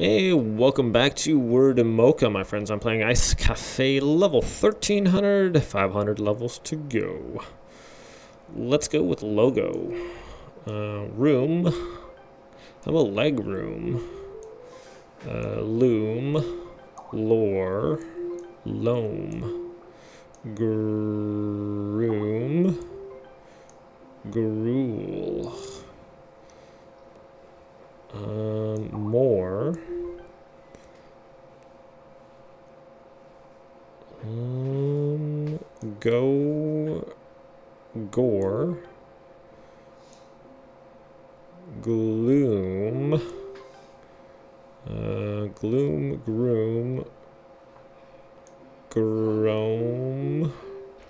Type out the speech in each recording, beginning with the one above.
Hey, welcome back to Word Mocha, my friends. I'm playing Eiskaffe level 1300, 500 levels to go. Let's go with logo. Uh, room. How about leg room? Uh, loom. Lore. Loam. Groom. Gruel. Um, more. Um, go, gore, gloom, uh, gloom, groom, grome,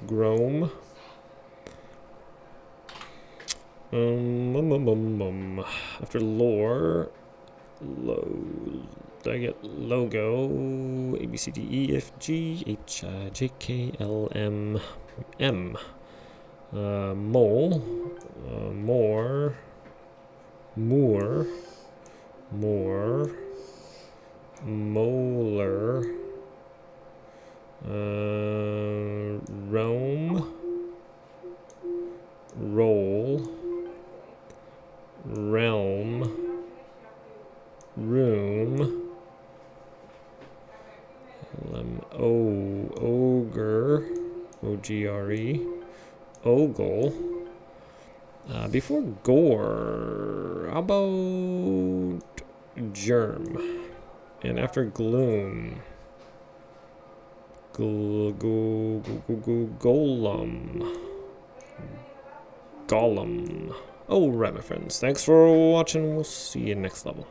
grome. Um, um, um, um, um. After lore, lo, did I get logo? A B C D E F G H I J K L M M. Uh, mole, uh, more, moor, more, molar, uh, Rome, roll, realm, room, um, o, ogre, O-G-R-E, ogle. Uh, before gore, how about germ? And after gloom, gl, go, go, go, go, golem. Gollum. Alright, my friends. Thanks for watching. We'll see you next level.